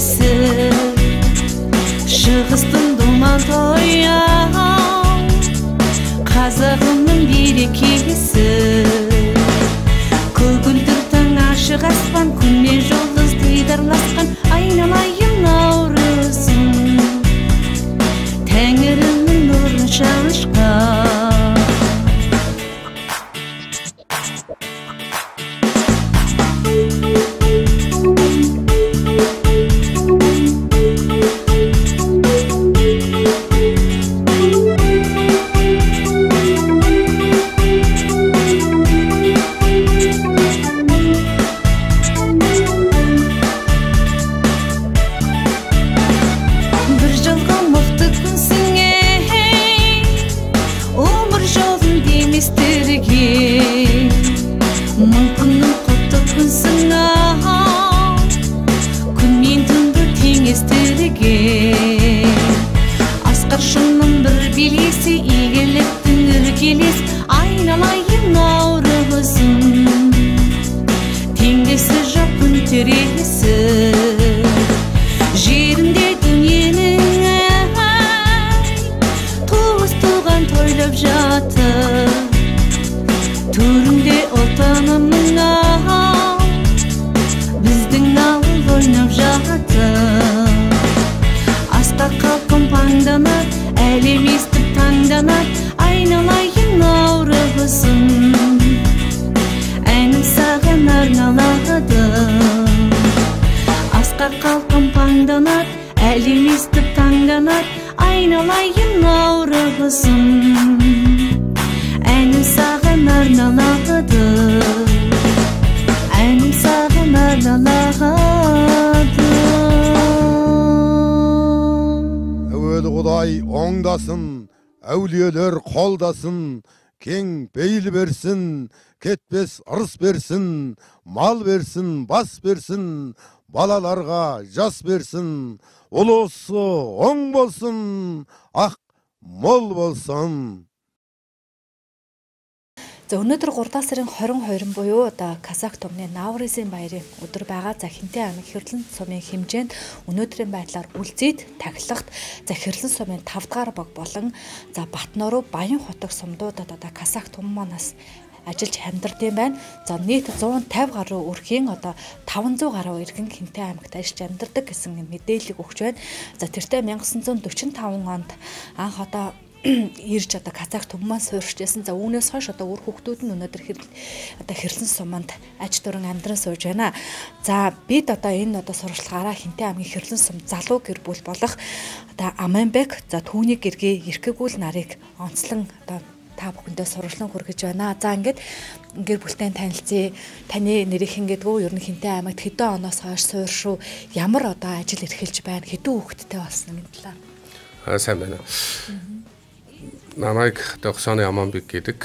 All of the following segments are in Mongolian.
мерекесі Шығыстың думан тойы Қазағымның берекесі Көгілдір таң ашық аспан Күнмен yanar Aynalar yanar ruhuzun Aynim sağanar nalağıdım Asqa qalqım pandanar Əlim istib tandanar Aynalar yanar ruhuzun Aynim sağanar nalağıdım Aynim sağanar nalağıdım Övöd Xuday oňdasyn әулиелер қолдасын кең бейл берсін кетпес ырыс берсін мал берсін бас берсін балаларға жас берсін ұлысы оң болсын ақ мол болсын За өнөөдөр 3 сарын 22 буюу одоо Казак томны Навризын баярын өдөр байгаа. За Хинтээ аймаг Хэрлэн сумын хэмжээнд өнөөдрийн байдлаар үлзийд тахилгахт за Хэрлэн сумын 5 дахь баг болон за Батноруу Баян хотог сумдуудад одоо Казак том манаас ажиллаж хамдардсан байна. За нийт 150 гаруй өрхийн одоо 500 гаруй иргэн Хинтээ аймагт ажиллаж амьдардаг гэсэн мэдээлэл өгч байна. За тэртээ 1945 онд анх одоо ирж одоо казак түммаа суурьж байсан. За үүнээс хойш одоо үр хүүхдүүд нь өнөөдөр хэрл одоо хэрлэн суманд аж дуран амьдран сууж байна. За бид одоо энэ одоо сурвалжлагаараа Хинтээ аймгийн хэрлэн сум залуу гэр бүл болох одоо Аманбек за түүний гэргээ эрхэгүүл нарыг онцлон одоо та бүхэндээ сурвалжлан хүргэж байна. За ингээд гэр бүлтэй танилцъя. Таны нэрийг ингэдэггүй ер нь Хинтээ аймагт хэдэн оноос хойш суурь шүү. Ямар одоо ажил эрхэлж байна? Хэдэн хүүхэдтэй болсон юм талаа. Аа сайн байна. Намайг Догсоны Аманбек гэдэг.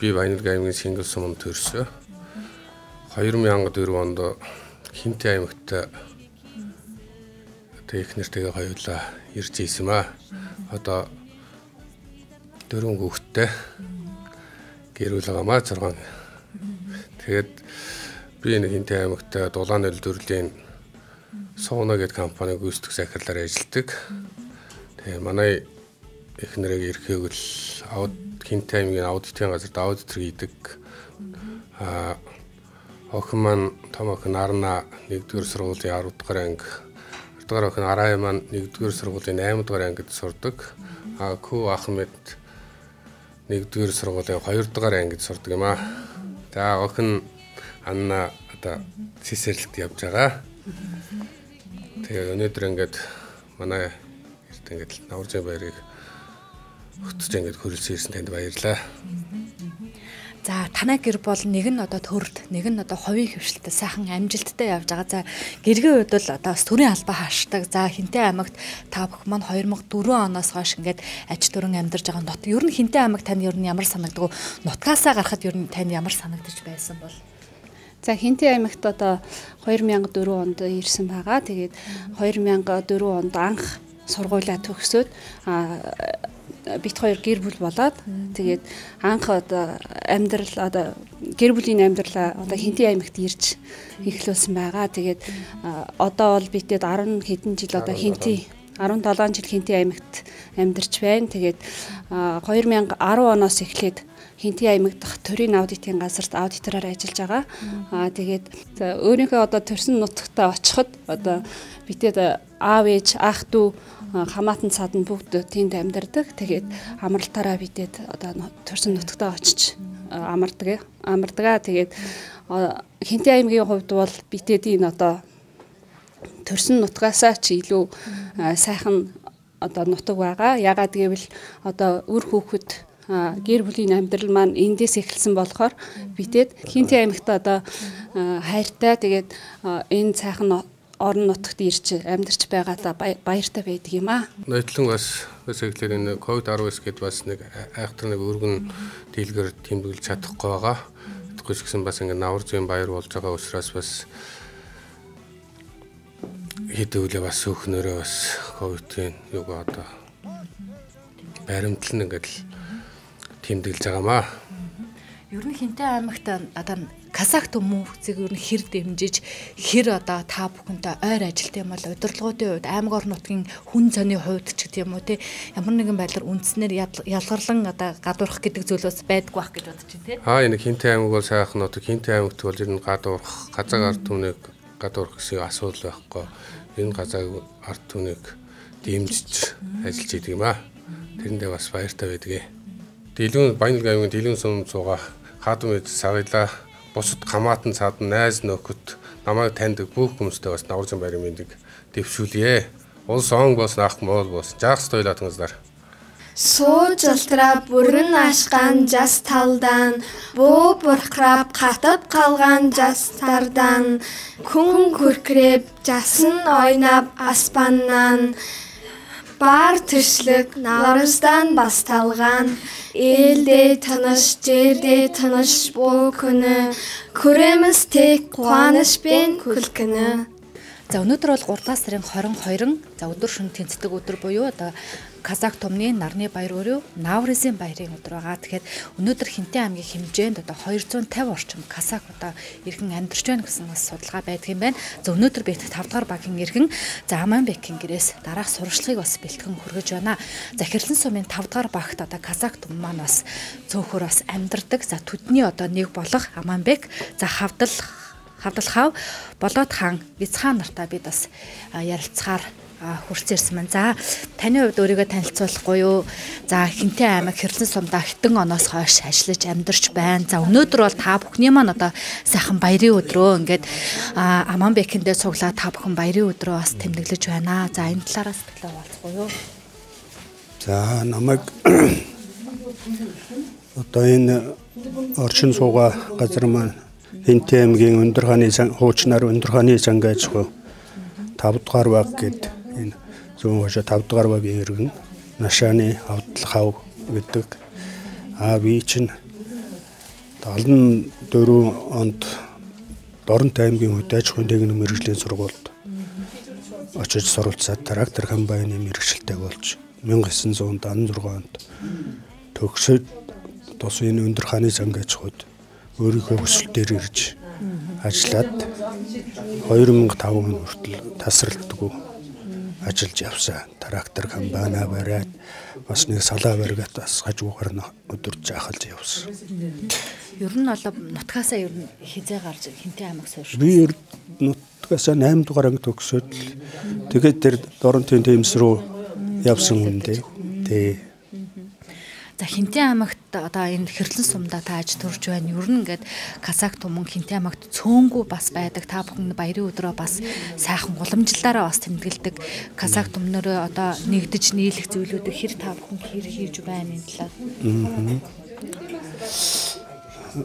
Би Баянраг аймгийн Сингл суманд төрсөн. 2004 онд Хинтээ аймагт технэртэйгээ хоёулаа ирж ийсэн маа. Одоо дөрвөн хүүхэдтэй. Гэр бүл гамаа 6. Тэгээд би нэг Хинтээ аймагт дулаан өл төрлийн Сууна гэдэг компани гүйцэтгэх захирлаар ажилладаг. Тэгээ манай эхнэрийг эрхээгэл аудит Хинтээ аймгийн аудитын газарт аудитор хийдэг. Аа охин маань том охин Арна 1-р сургуулийн 10 дугаар анги, 2 дугаар охин Арай маань 1-р сургуулийн 8 дугаар ангид сурдаг. Аа Күү Ахмед 1-р сургуулийн 2 дугаар ангид сурдаг юм аа. За охин Анна одоо цэсэрлэгт явж байгаа. Тэгээ өнөөдөр ингээд манай эрт ингээд Наврзын баярыг хөтөж ингээд хөрөлсөн ирсэн танд баярлалаа. За танай гэр бол нэг нь одоо төрд, нэг нь одоо ховийн хөвшилтэд сайхан амжилттай явж байгаа. За гэргийн үед бол одоо бас төрийн албаа хаашдаг. За Хинтээ аймагт та бүх маань 2004 оноос хойш ингээд аж төрөн амьдарч байгаа нут. Ер нь Хинтээ аймаг тань ер нь ямар санагддаг? Нутгаасаа гарахад ер нь тань ямар санагдаж байсан бол? За Хинтээ аймагт одоо 2004 онд ирсэн байгаа. Тэгээд 2004 онд анх сургуулаа төгсөөд бит хоёр гэр бүл болоод тэгээд анх одоо амьдрал одоо гэр бүлийн амьдралаа одоо Хинтээ аймагт ирж эхлүүлсэн байгаа. Тэгээд одоо бол битэд 10 хэдэн жил одоо Хинтээ 17 жил Хинтээ аймагт амьдарч байна. Тэгээд 2010 оноос эхлээд Хинтээ аймаг дахь төрийн аудитын газарт аудитороор ажиллаж байгаа. Аа тэгээд өөрийнхөө одоо төрсөн нутагтаа очиход одоо битэд аав ээж ах дүү хамаатан цаад нь бүгд тэнд амьдардаг. Тэгээд амралтаараа бидэд одоо төрсөн нутагтаа очиж амардаг. Амардгаа тэгээд хинтээ аймгийн хувьд бол битэд энэ одоо төрсөн нутгаасаа ч илүү сайхан одоо нутаг байгаа. Ягаад гэвэл одоо үр хүүхэд гэр бүлийн амьдрал маань эндээс эхэлсэн болохоор битэд хинтээ аймагт одоо хайртай тэгээд энэ сайхан орон нутагт ирж амьдарч байгаадаа баяртай байдаг юм аа. Ноётлон бас бас ихлээр энэ ковид-19 гэдээ бас нэг айхтар нэг өргөн дийлгэр тэмдэглэж чадахгүй байгаа. Тэгэхгүй ч гэсэн бас ингэ навар зүйн баяр болж байгаа учраас бас хэдүүлээ бас өөхнөрөө бас ковидын юг одоо баримтлан ингээд л тэмдэглэж байгаамаа. Ер нь Хинтээ аймагт одоо Казак төмөвцөг ер нь хэр дэмжиж хэр одоо та бүхэнтэй ойр ажилт юм бол удирдлагуудын хувьд аймаг орон нутгийн хүн зөний хувьд ч гэдэг юм уу те ямар нэгэн байдлаар үндснэр ялгарлан одоо гадуурх гэдэг зүйлс байдгүй байх гэж бодож байна те. Аа энэ Хинтээ аймаг бол сайхан нутаг Хинтээ аймагт бол ер нь гадуурх газаг ард түмнийг гадуурх гэсэн асуудал байхгүй. Энэ газаг ард түмнийг дэмжиж ажиллаж идэг юм аа. Тэрэндээ бас баяртай байдгийг. Дэлгүүн Баянгийн аймгийн дэлгүүн сум цугаа хаадам ээж савилаа бусад хамаатан цаад найз нөхөд намайг таньдаг бүх хүмүүстээ бас наваржин баярын мэндийг дэвшүүлье. Улс он бос наах мол бос жаагс тойлоо тэнгэсдэр. Сууж ултраа бүрэн ашгаан жас талдан буу бурхрап хатад қалған жастардан күн күркіреп жасын ойнап аспаннан бар тіршілік наурыздан басталған Элдээ тыныш, жердээ тыныш буу күнэ. Күрэмэс тек қуаныш бен күлкүнэ. За өнөөдөр бол 3 сарын 22-нд за өдөр шөнө тэнцдэг өдөр буюу одоо Казак томны нарны баяр өрөө Навризын баярын өдөр байгаа. Тэгэхээр өнөөдөр Хинтээ аймгийн хэмжээнд одоо 250 орчим Казак одоо иргэн амьдарч байна гэсэн бас судалгаа байдаг юм байна. За өнөөдөр бид 5 дахь багийн иргэн за Аманбекийн гэрээс дараах сурвалжлагыг бас бэлтгэн хүргэж байна. За Хэрлэн сумын 5 дахь багт одоо Казак том маань бас цөөхөр бас амьдардаг. За төдний одоо нэг болох Аманбек за хавдал хавдал хав болоод хаан Вицхан нартай бид бас ярилцахаар хүрсэн ирсэн маань. За таны хувьд өөрийгөө танилцуулахгүй юу? За Хинтээ аймаг Хэрлэн сумдаа хитэн оноос хойш ажиллаж амьдарч байна. За өнөөдөр бол та бүхний маань одоо сайхан баярын өдрөө ингээд Аманбекэндээ цуглаа та бүхэн баярын өдрөө бас тэмдэглэж байна. За энэ талаараас сэтгэлээ болцгоо юу? За намайг одоо энэ орчин сууга газар маань Хинтээ аймгийн Өндөр хааны хуучнаар Өндөр хааны зангаж хөө 5 дугаар баг гэд энэ зүүн хойшоо 5 дугаар багийн иргэн Нашааны авдал хав гэдэг. Аа би чинь 74 онд Дорнот аймгийн хөдөө аж ахуйн техник мэрэгжлийн сургуульд очиж суралцаад трактор комбайны мэрэгчлэлтэй болж 1916 онд төгсөд тус энэ өндөр хааны занг аж ахуйд өөрийнхөө хүсэл дээр ирж ажиллаад 2005 он хүртэл тасралтгүй ажиллаж явсан. Трактор комбайна бариад бас нэг салаа бариад бас хажуугаар нь өдөрж ахалж явсан. Ер нь бол нутгаасаа ер нь хизээ гарч хинтээ аймаг суурш. Би ер нутгаасаа 8 дугаар анги төгсөөд тэгээд тэр Доронтын тэмс рүү явсан хүн дээ. Тэ. За Хинтэн аймагт одоо энэ хэрлэн сумдаа тааж төрж байна. Ер нь ингээд казак туман Хинтэн аймагт цөөнгүү бас байдаг. Та бүхэн баярын өдрөө бас сайхан уламжлалаараа бас тэмдэглэдэг. Казак тумнороо одоо нэгдэж нийлэх зүйлүүдийг хэр та бүхэн хэр хийж байна энэ талаар.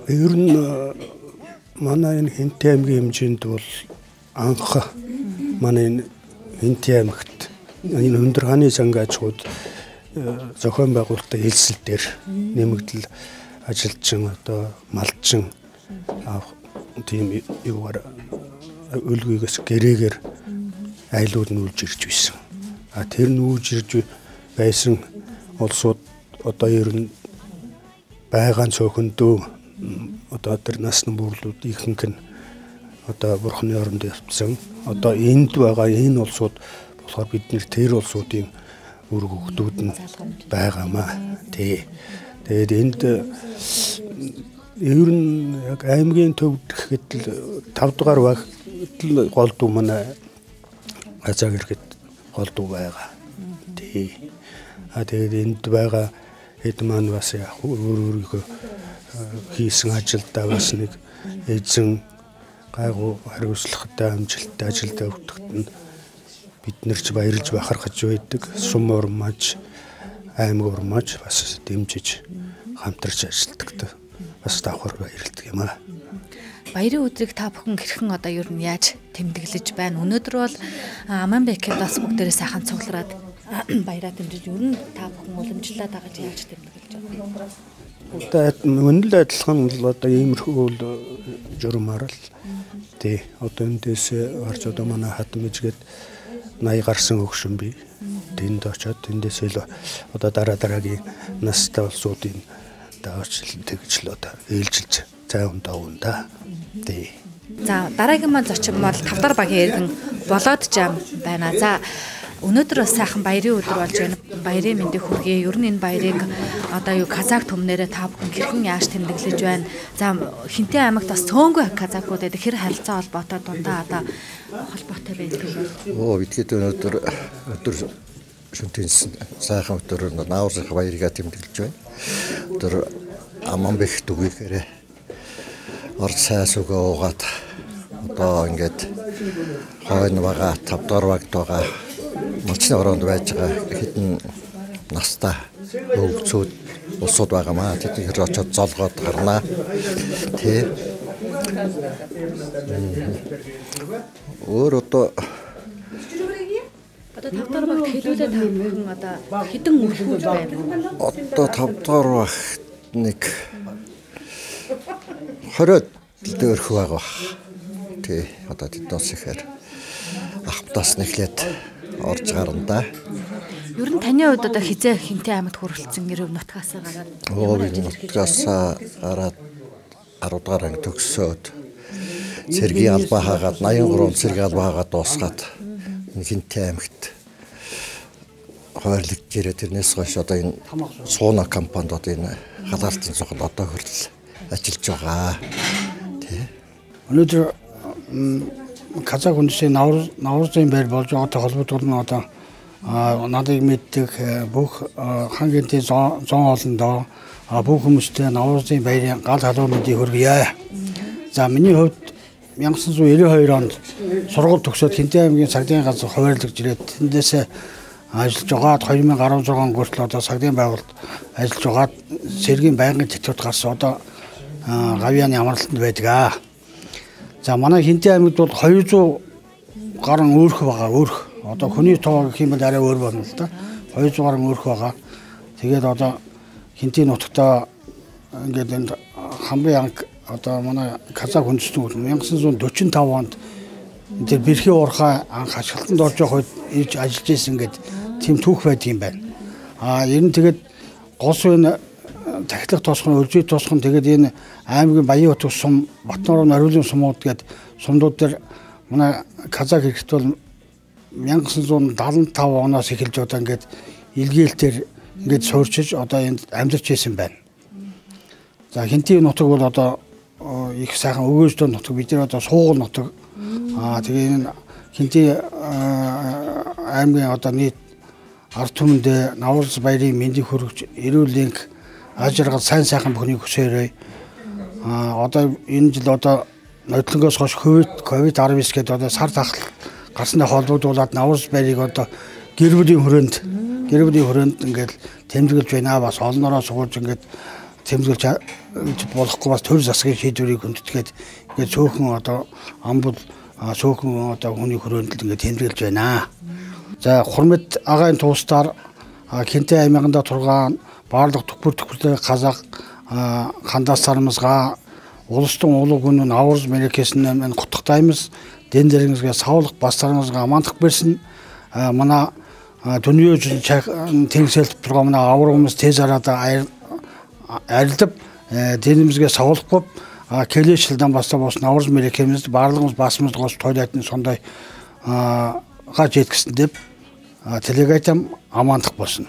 Ер нь э, манай энэ Хинтэн аймгийн хэмжээнд бол анх манай энэ Хинтэн аймагт энэ өндөр хааны сангажууд зохион байгуулалтын хэлсэл дээр нэмэгдэл ажилчин одоо малчин авах тийм юугаар өлгүйгээс гэрээгээр айлууд нь үлж ирж байсан. А тэр нь үлж ирж байсан улсууд одоо ер нь байгаа цөөхөндөө одоо тэр насны бүрлүүд ихэнх нь одоо бурхны оронд явцсан. Одоо энд байгаа энэ улсууд болохоор бид нэр тэр улсуудын үр хөвгтүүд нь байгаамаа. Тий. Тэгээд энд ер нь яг аймгийн төвд гэхэд л 5 дугаар багт л голдуу манай хацааг ирэхэд голдуу байгаа. Тий. А тэгээд энд байгаа хэд маань бас яг өөр өөрийнхөө хийсэн ажилдаа бас нэг эзэн гайгүй хариуцлагатай амжилттай ажилдаа өвтгөхт нь бид нар ч баярлж бахархаж байдаг. Сум урмаж, аймаг урмаж бас дэмжиж хамтарч ажилтдаг. Бас давхар баярлдаг юм аа. Баярын өдрийг та бүхэн хэрхэн одоо ер нь яаж тэмдэглэж байна? Өнөөдөр бол Аманбекэд бас бүгдээрээ сайхан цуглараад баяраа дэмжиж ер нь та бүхэн уламжлалаа дагаж яаж тэмдэглэж байна? Одоо үнэл адилхан л одоо иймэрхүү л журмаар л тий одоо эндээс орж одоо манай хатан гэжгээд 80 гарсан хөгшин би тэнд очоод тэндээс л одоо дараа дараагийн настай улсуудын даавч тэгж л одоо ээлжилж цай ундаа унда. Тий. За дараагийн маань зочин бол тавдар багийн иргэн болоод жам байна. За Өнөөдөр бас сайхан баярын өдөр болж байна. Баярын мэндийг хүргэе. Ер нь энэ баярыг одоо юу казак төмнөрөө та бүхэн хэрхэн яаж тэмдэглэж байна? За Хинтэн аймагт бас цөөнгөө казакууд байдаг. Хэр харилцаа холбоотой дундаа одоо холбоотой байдаг юм. Оо бидгээд өнөөдөр өдөр шөнтийн сайхан өдөр нааврын баярыгаа тэмдэглэж байна. Өдөр аман бэх дүгийхээрээ орд сайс өгөө угаад одоо ингээд хойно байгаа тавдар багт байгаа малчны ороонд байж байгаа хэдэн настай өвчүүд улсууд байгаамаа. Тэд хэр очоод золгоод гарнаа. Тэ. Өөр одоо Одоо 5 дахь багт хэлүүлээ та бүхэн одоо хэдэн өрхөж байна? Одоо 5 дахь багт нэг 20 дөөрх байгаа. Тий. Одоо тэднээс ихээр ахмтаас нэхлээд орж гарна да. Ер нь таны хувьд одоо хизээ хинтээ аймагт хүрэлцэн гэрв нутгаас гараад Оо би нутгаас гараад 10 дугаар анги төгсөөд цэргийн албаа хаагаад 83 цэргийн албаа хаагаад дуусгаад хинтээ аймагт хойрлогдж ирээ тэрнээс хойш одоо энэ сууна компанид одоо энэ халаалтын цогт одоо хүртэл ажиллаж байгаа. Тэ. Өнөөдөр казак хүнсийн навар наварзын байр болж байгаатай холбоотой нь одоо надыг мэддэг э, бүх хан гинтийн зон олондоо бүх хүмүүстээ наварзын байрын гал халуун мэндийг хүргье. За миний хувьд 1992 онд сургууль төгсөөд Хинтээ аймгийн цагдийн газар хуваарлагдж ирээд тэндээс ажиллаж байгаад 2016 хүртэл одоо цагдийн байгуулалт ажиллаж байгаад цэргийн байнгын тэтгэврт гарсан одоо гавьяаны амралтанд байдаг аа. За манай Хинтээ аймагт бол 200 гарan өөрх байгаа өөрх. Одоо хүний тоо гэх юм бол арай өөр болно л да. 200 гарan өөрх байгаа. Тэгээд одоо Хинтээ нутагтаа ингээд энд хамбын анги одоо манай казак хүндэстэн 1945 онд тэр бэрхий уурхай анх ашиглалтанд орж явах үед ирж ажиллаж исэн гэд тийм түүх байдаг юм байна. А ер нь тэгээд гос үн тахилах тоосхон, өржий тоосхон тэгээд энэ аймгийн Баян утга сум, Батнорын Ориулын сумууд гээд сумдууд дээр манай казак хэрэгт бол 1975 оноос эхэлж одоо ингээд илгээлтээр ингээд суурчиж одоо энд амьдарч байсан байна. За хинтийн нутаг бол одоо их сайхан өгөөжтэй нутаг бид нар одоо суугал нутаг. Аа тэгээ энэ хинтийн аймгийн одоо нийт ард түмэндээ Наварс баярын мэндийг хөргөж эрүүлэнх ажиргал сайн сайхан бүхнийг хүсээрэй. А одоо энэ жил одоо нодлонгоос хойш ковид ковид 19 гэдэг одоо сар тахал гарсны холбогдуулаад наврс байрыг одоо гэр бүлийн хүрээнд гэр бүлийн хүрээнд ингээд тэмдэглэж байна. Бас олноороо суулж ингээд тэмдэглэж болохгүй бас төр засгийн шийдвэрийг хүндэтгээд ингээд цөөхөн одоо амбул цөөхөн одоо хүний хүрээнд ингээд тэмдэглэж байна. За хурмит агаын туустаар Хинтээ аймагында тургаан барлық түкпүр түкпүртээ қазақ қандас сарымызға ұлыстың ұлы күнін наурыз мерекесімен құттықтаймыз. Дендеріңізге саулық бастарыңызға амандық берсін. Мына дүние жүзін теңселтіп тұрған мына ауруымыз тез арада айрылып денімізге саулық болып келесі жылдан бастап осы наурыз мерекемізді барлығымыз басымызды қосып тойлайтын сондайға жеткізсін деп тілек айтамын амандық болсын.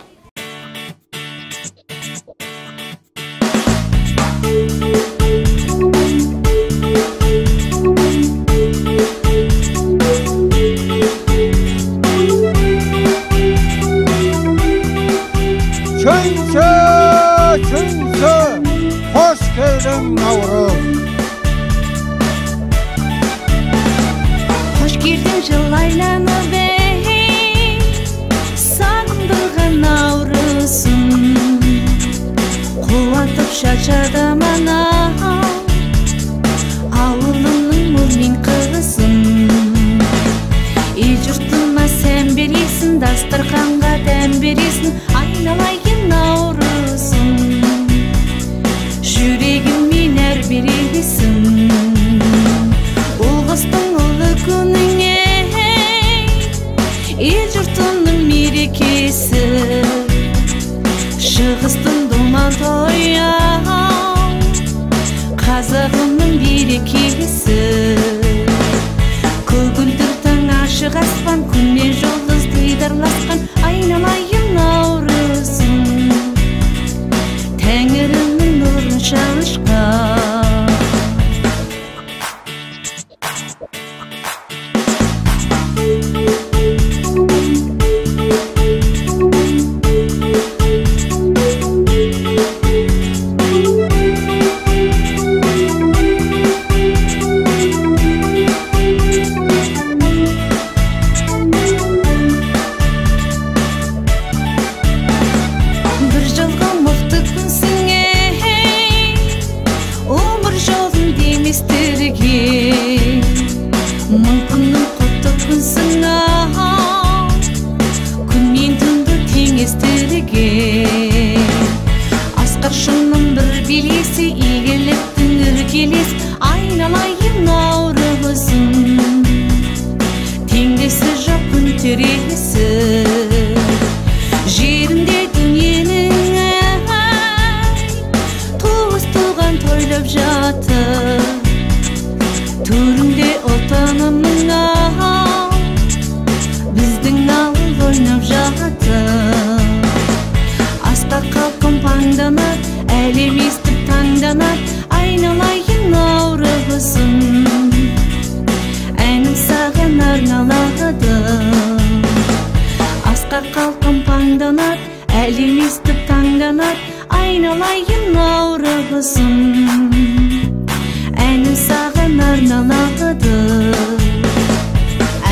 Please put айналайын I Әнім саған арналады Асқа қалқым паңданат Әлем естіп таңданат Айналайын аурабысың Әнім саған арналады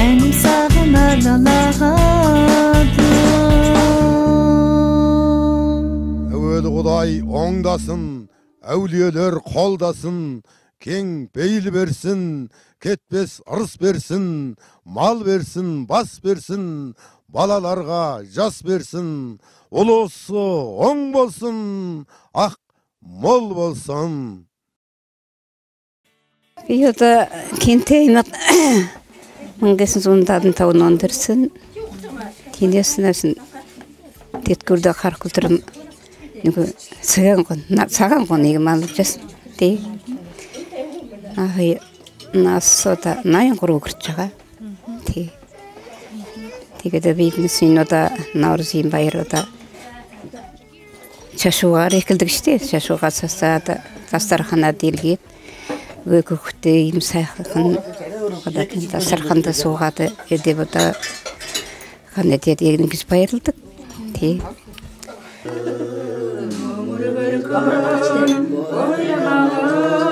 Әнім саған құдай оңдасын әулиелер қолдасын кең бейл берсін кетпес ырыс берсін мал берсін бас берсін балаларға жас берсін ұлысы оң болсын ақ мол болсын Би одоо Кинтэй аймаг мангасан зундаад тавн ондэрсэн. Тинэснээс тэтгэвдэ харах нэг цагаан гон цагаан гоныг малжсэн. Тэ. Аа насода 83 өгөрч байгаа. Тий. Тэгээд энэ одоо Наурзын баяр одоо чашуугаар эхэлдэг штеп. Чашуугаас сасаад дастарханаа дийлгээд өгөхтэй юм сайхан одоо дастарханд суугаад ханад яг ингэж баярлдаг. Тий. Guru, Guru, Guru,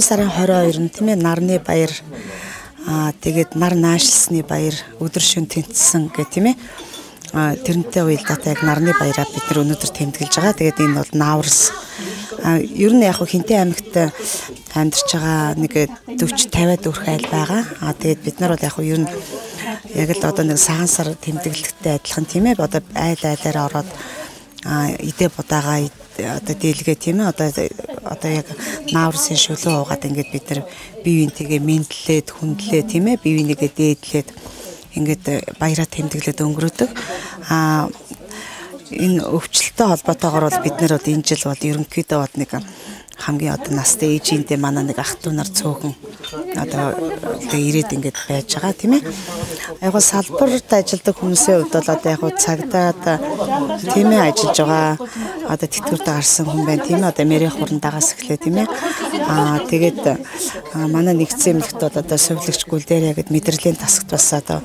10 сарын 22-нд тийм ээ нарны баяр аа тэгээд нар наашлсны баяр өдөр шөн тэнцсэн гэх тийм ээ а тэрнтэй уялдаатай яг нарны баяраа бид нар өнөөдөр тэмдэглэж байгаа. Тэгээд энэ бол нааврс. А ер нь яг хинтэн аймагт амьдарч байгаа нэг 40 50-аад өрх айл байгаа. А тэгээд бид нар бол яг ер нь яг л одоо нэг сахан сар тэмдэглэхтэй адилхан тийм ээ. Одоо айл айлаар ороод а идэ будаага одоо дийлгээ тийм ээ. Одоо одоо яг нааврсын шөлөө уугаад ингээд бид нар бие биентэйгээ мэдлээд хүндлээ тийм ээ. Бие бинийгээ дээдлээд ингээд баяраа тэмдэглээд өнгөрөөдөг. А энэ өвчлөлтөй холбоотойгоор бол бид нар бол энэ жил бол ерөнхийдөө бол нэг хамгийн одоо настай ээжиндээ манай нэг ах トゥ нар цөөхөн одоо тэгээ ирээд ингээд байж байгаа тийм ээ. Яг го салбарт ажилладаг хүмүүсийн хувьд бол одоо яг цагдаад тийм ээ ажиллаж байгаа одоо тэтгэврт гарсан хүн байна тийм ээ одоо мэрийн хурандагаас эхлээ тийм ээ. Аа тэгээд манай нэгдсэн эмнэлэгт бол одоо сувилагч гүлдэрэ гэд мэдрэлийн тасагт бас одоо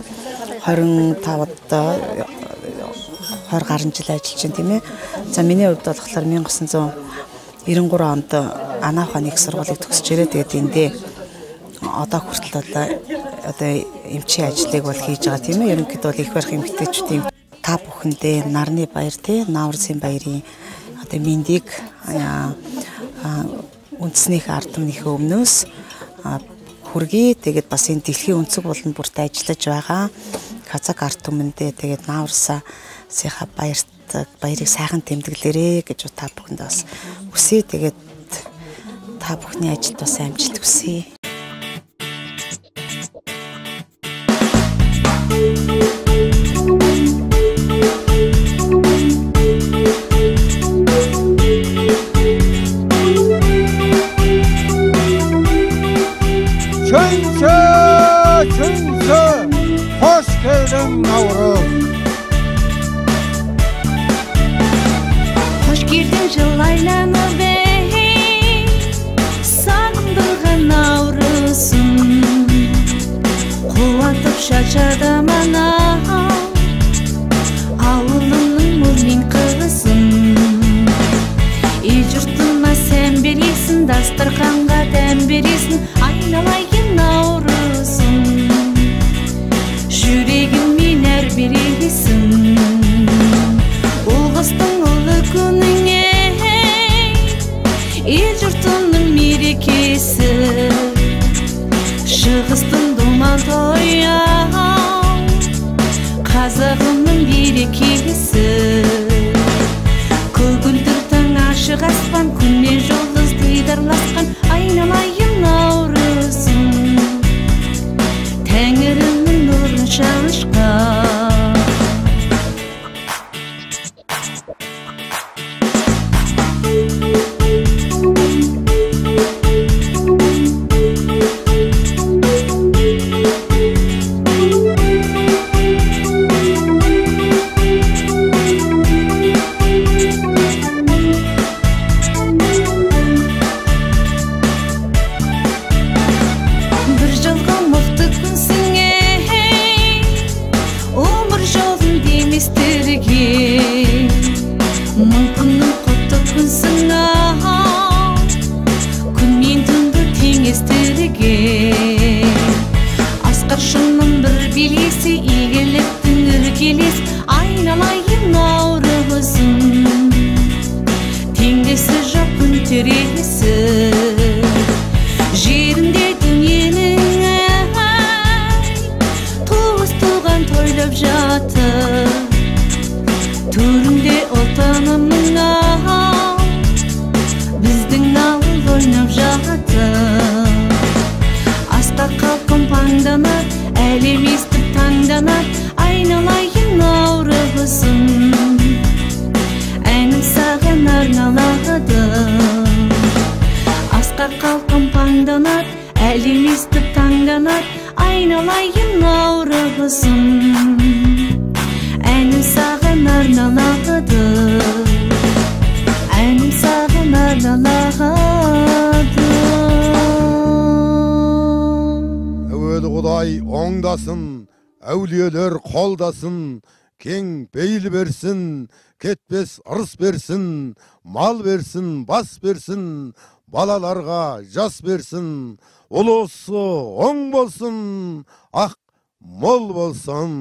25 одоо 20 гаруй жил ажиллаж байна тийм ээ. За миний хувьд болохоор 1900 93 онд Анаа ухааны их сургуулийг төгсөж ирээ. Тэгээд эндээ одоо хүртэл одоо одоо эмчийн ажлыг бол хийж байгаа тийм ээ. Ерөнхийдөө бол их барих эмгтээчүүдийн та бүхэндээ нарны баяр тий нааврсын баярын одоо мэндийг үндэснийх ард түмнийхээ өмнөөс хүргэе. Тэгээд бас энэ дэлхийн өнцөг болон бүрт ажиллаж байгаа Казак ард түмэндээ тэгээд нааврсаа сыха баярт баярыг сайхан тэмдэглэрээ гэж та бүхэнд бас хүсье. Тэгээд та бүхний ажилд бас амжилт хүсье. той қазағымның берекесі zindana Aynalayın avrılısın Ənim sağın arnaladım Asqa qalqın pandanat Əlimizdi tanganat. Aynalayın avrılısın Ənim sağın arnaladım Ənim sağın arnaladım Əvvəl Xuday, ondasən әулиелер қолдасын кең бейл берсін кетпес ырыс берсін мал берсін бас берсін балаларға жас берсін ұлысы оң болсын ақ мол болсын